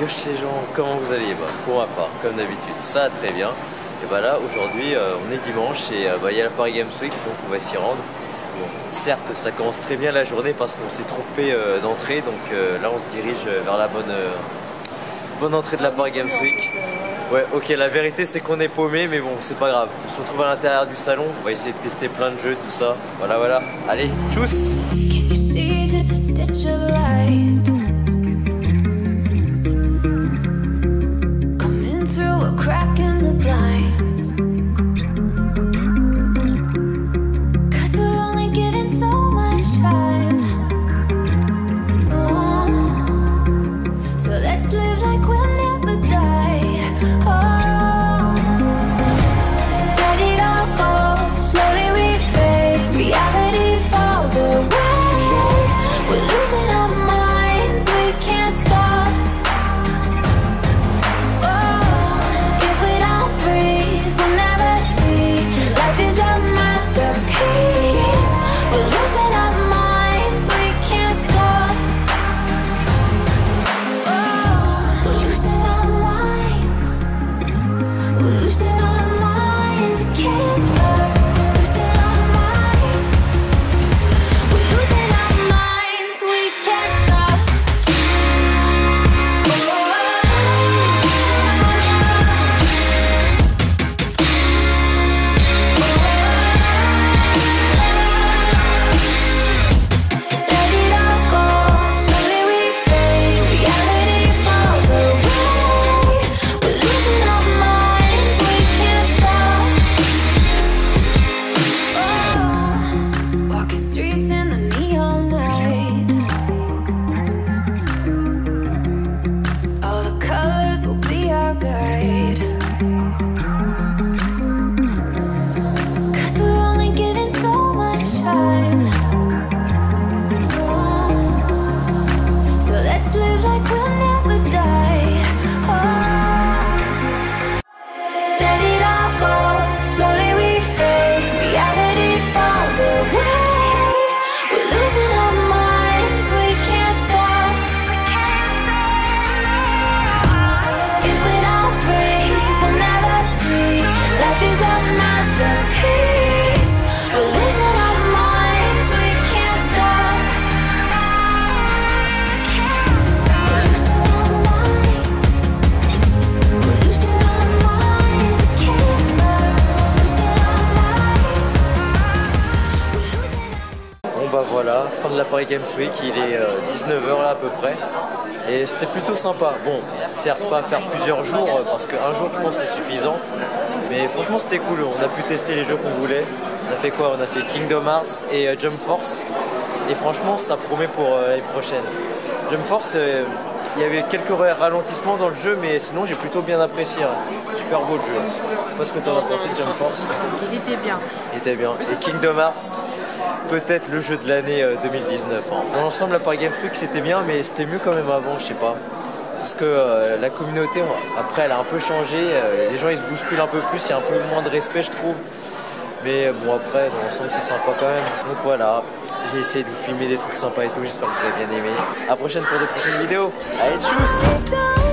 Yo les gens, comment vous allez? Bah, Pour ma part, comme d'habitude, ça très bien. Et bah là, aujourd'hui, euh, on est dimanche et euh, bah, il y a la Paris Games Week, donc on va s'y rendre. Bon, certes, ça commence très bien la journée parce qu'on s'est trompé euh, d'entrée, donc là, on se dirige vers la bonne, bonne entrée de la Paris Games Week. Ouais, ok, la vérité, c'est qu'on est paumé, mais bon, c'est pas grave. On se retrouve à l'intérieur du salon, on va essayer de tester plein de jeux, tout ça. Voilà, voilà. Allez, tchuss Losing our minds, we can't stop. Voilà, fin de la Paris Games Week, il est 19h euh, là à peu près. Et c'était plutôt sympa. Bon, certes pas faire plusieurs jours, euh, parce qu'un jour je pense c'est suffisant. Mais franchement c'était cool, on a pu tester les jeux qu'on voulait. On a fait quoi? On a fait Kingdom Hearts et euh, Jump Force. Et franchement ça promet pour l'année prochaine. Jump Force, il y avait quelques ralentissements dans le jeu, mais sinon j'ai plutôt bien apprécié. Hein. Super beau le jeu. Je sais pas ce que tu en as pensé de Jump Force. Il était bien. Il était bien. Et Kingdom Hearts, peut-être le jeu de l'année 2019. Euh, hein. Dans l'ensemble, la Paris Game Week c'était bien, mais c'était mieux quand même avant, je sais pas. Parce que euh, la communauté, après, elle a un peu changé. Euh, les gens, ils se bousculent un peu plus, il y a un peu moins de respect, je trouve. Mais bon, après, dans l'ensemble, c'est sympa quand même. Donc voilà, j'ai essayé de vous filmer des trucs sympas et tout. J'espère que vous avez bien aimé. À prochaine pour de prochaines vidéos. Allez, tchuss